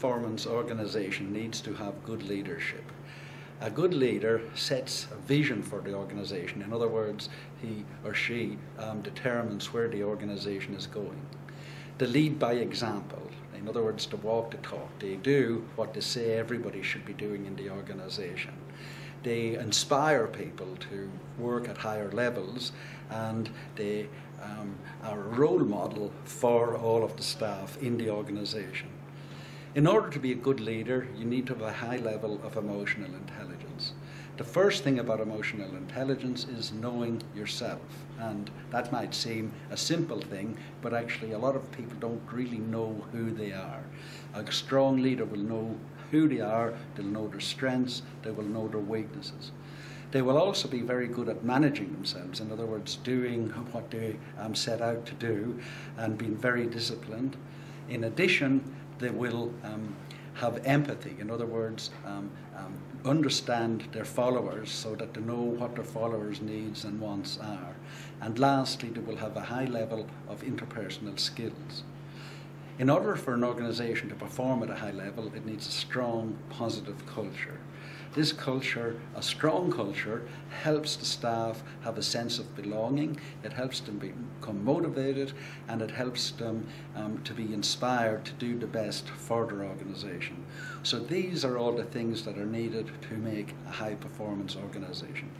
performance organization needs to have good leadership. A good leader sets a vision for the organization. In other words, he or she um, determines where the organization is going. They lead by example. In other words, to walk the talk. They do what they say everybody should be doing in the organization. They inspire people to work at higher levels and they um, are a role model for all of the staff in the organization. In order to be a good leader, you need to have a high level of emotional intelligence. The first thing about emotional intelligence is knowing yourself. And that might seem a simple thing, but actually, a lot of people don't really know who they are. A strong leader will know who they are, they'll know their strengths, they will know their weaknesses. They will also be very good at managing themselves, in other words, doing what they um, set out to do and being very disciplined. In addition, they will um, have empathy, in other words, um, um, understand their followers so that they know what their followers' needs and wants are. And lastly, they will have a high level of interpersonal skills. In order for an organisation to perform at a high level, it needs a strong, positive culture. This culture, a strong culture, helps the staff have a sense of belonging, it helps them become motivated, and it helps them um, to be inspired to do the best for their organisation. So these are all the things that are needed to make a high performance organisation.